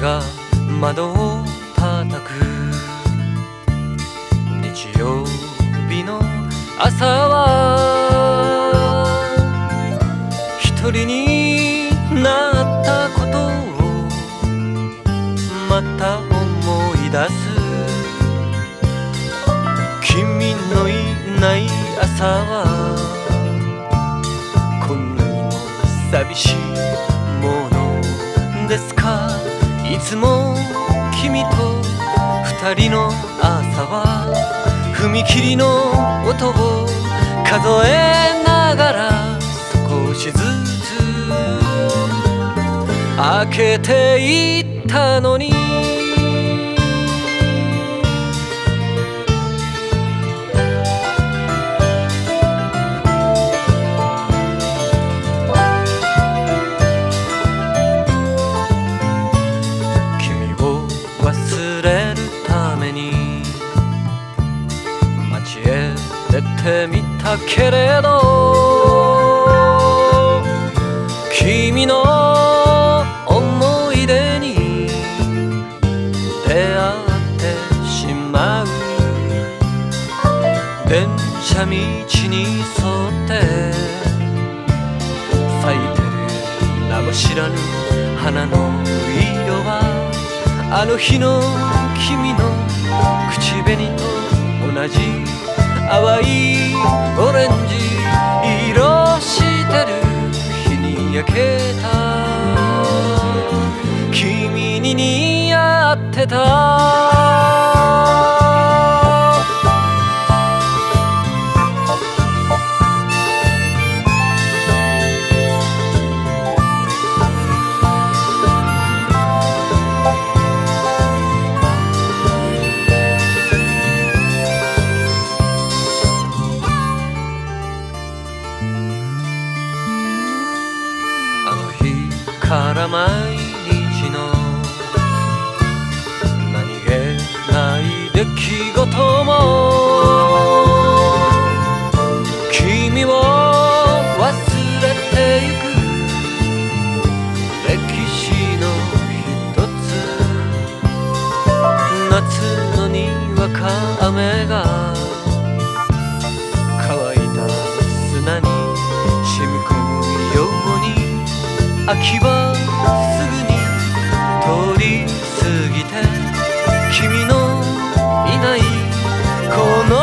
が窓を叩く。日曜日の朝は一人になったことをまた思い出す。君のいない朝はこんなにも寂しいものですか？いつも君と二人の朝は踏切の音を数えながら少しずつ開けていったのにけれど君の思い出に出会ってしまう。電車道に沿って咲いてる名も知らぬ花の色はあの日の君の口紅と同じ。淡いオレンジ色してる。日に焼けた。君に似合ってた。から毎日の何気ない出来事も君を忘れてゆく歴史の一つ。夏のにわか雨が秋はすぐに通り過ぎて君のいないこの